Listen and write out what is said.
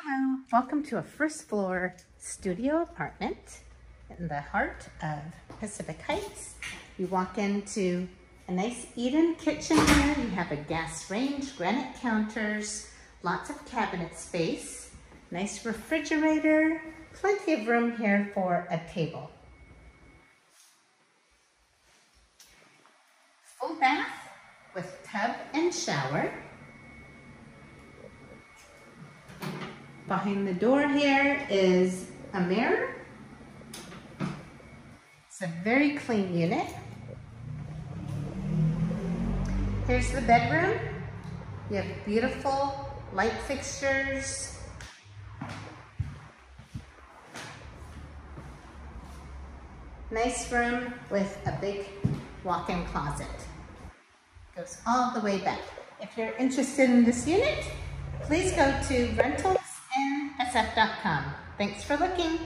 Hello, welcome to a first floor studio apartment in the heart of Pacific Heights. You walk into a nice eat-in kitchen here. You have a gas range, granite counters, lots of cabinet space, nice refrigerator, plenty of room here for a table. Full bath with tub and shower. Behind the door here is a mirror. It's a very clean unit. Here's the bedroom. You have beautiful light fixtures. Nice room with a big walk-in closet. Goes all the way back. If you're interested in this unit, please go to rentals sf.com. Thanks for looking.